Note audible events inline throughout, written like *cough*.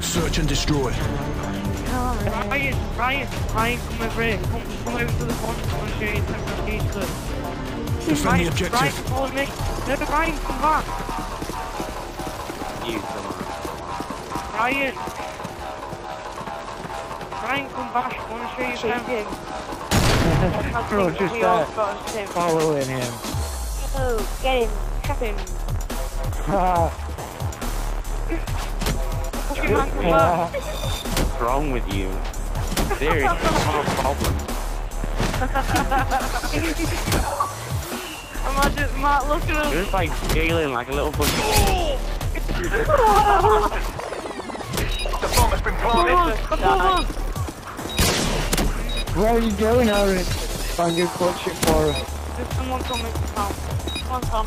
Search and destroy. Ryan, Ryan, Ryan, come over here. Come, come over to the front. I want to show you something really good. Defend the objective. Ryan, follow me. No, Ryan, come back. You come on. Ryan. Ryan, come back. I want to show you something. *laughs* Bro, just we all that. got him. Following him. Oh, get him. Trap him. Ah, *laughs* What's wrong with you? Seriously, what a problem? Imagine Matt, look at. You're just like scaling like a little buggy. The bomb has been planted. where are you going, Aaron? Find your clutch it for us. There's someone coming to town. Come on, Tom,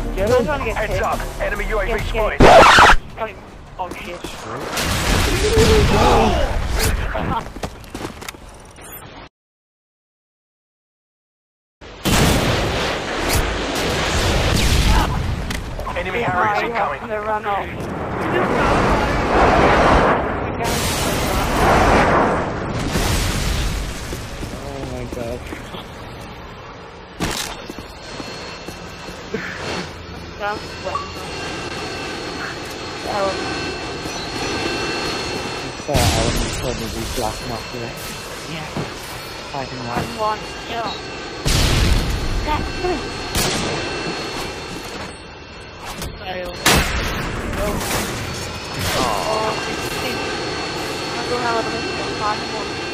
Get trying to get Heads him. up. Enemy UAV Yes, spotted. Like, oh shit. Enemy Harriers you have incoming. to run off. Oh my god. Oh, Aaron probably blasting off today. Yeah. Fighting right. one. Yeah. That's. Fail. Oh, I don't have a list of five more.